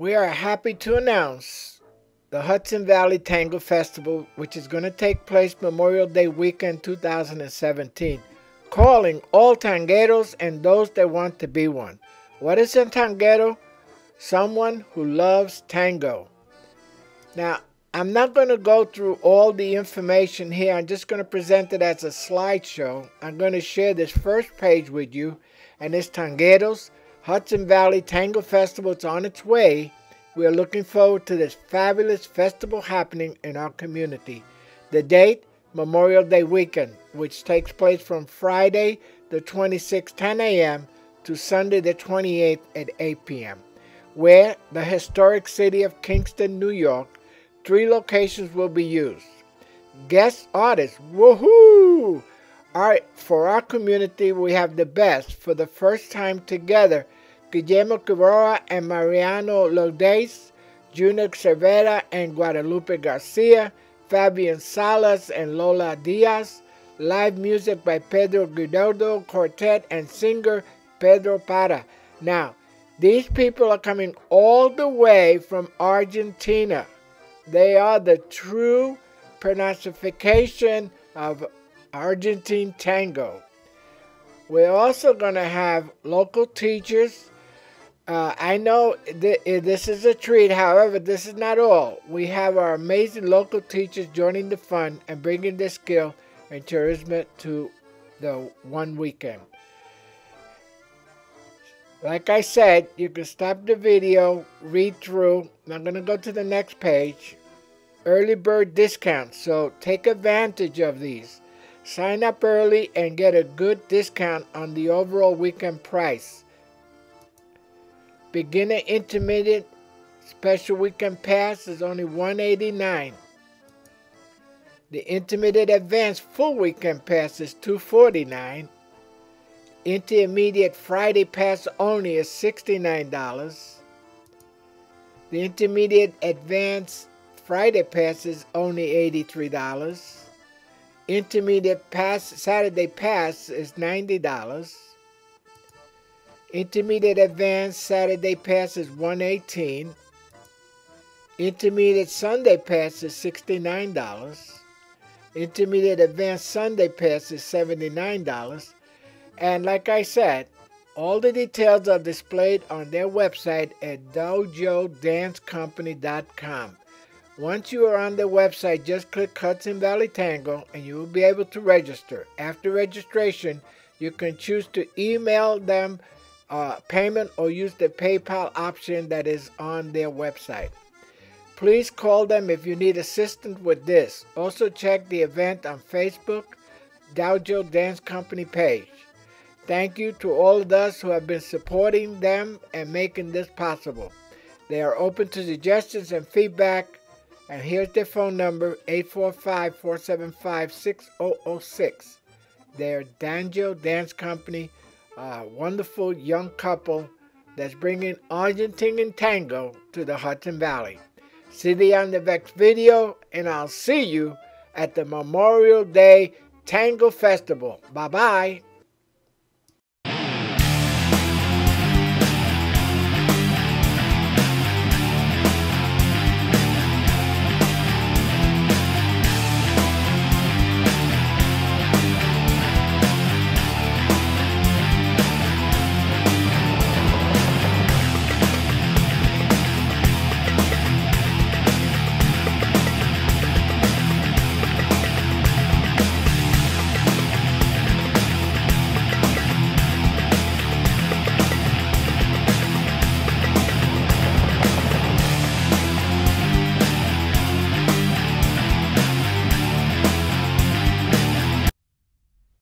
We are happy to announce the Hudson Valley Tango Festival, which is going to take place Memorial Day weekend 2017, calling all tangueros and those that want to be one. What is a tanguero? Someone who loves tango. Now, I'm not going to go through all the information here. I'm just going to present it as a slideshow. I'm going to share this first page with you, and it's Tangueros Hudson Valley Tango Festival. is on its way. We are looking forward to this fabulous festival happening in our community. The date, Memorial Day weekend, which takes place from Friday the 26th, 10 a.m. to Sunday the 28th at 8 p.m., where the historic city of Kingston, New York, Three locations will be used. Guest artists, woohoo! Our, for our community, we have the best. For the first time together, Guillermina Quiroga and Mariano Logiudice, Junior Cervila and Guadalupe Garcia, Fabian Salas and Lola Diaz, live music by Pedro Giraudo Quartet and singer Pedro Parra. Now, these people are coming all the way from Argentina. They are the true pronunciation of Argentine tango. We're also going to have local teachers. Uh, I know th- this is a treat, however, this is not all. We have our amazing local teachers joining the fun and bringing their skill and tourism to the one weekend. Like I said, you can stop the video, read through. I'm going to go to the next page. Early bird discounts, so take advantage of these. Sign up early and get a good discount on the overall weekend price. Beginner intermediate special weekend pass is only 189 The intermediate advanced full weekend pass is 249 Intermediate Friday Pass only is $69. The Intermediate Advanced Friday Pass is only $83. Intermediate Pass Saturday Pass is $90. Intermediate Advanced Saturday Pass is 118. Intermediate Sunday Pass is $69. Intermediate Advanced Sunday Pass is $79. And like I said, all the details are displayed on their website at dojodancecompany.com. Once you are on their website, just click Hudson Valley Tango and you will be able to register. After registration, you can choose to email them uh, payment or use the PayPal option that is on their website. Please call them if you need assistance with this. Also, check the event on Facebook, Dojo Dance Company page. Thank you to all of those who have been supporting them and making this possible. They are open to suggestions and feedback. And here's their phone number 845 475 6006. They're Dojo Dance Company, a wonderful young couple that's bringing Argentine tango to the Hudson Valley. See the on the next video, and I'll see you at the Memorial Day Tango Festival. Bye bye.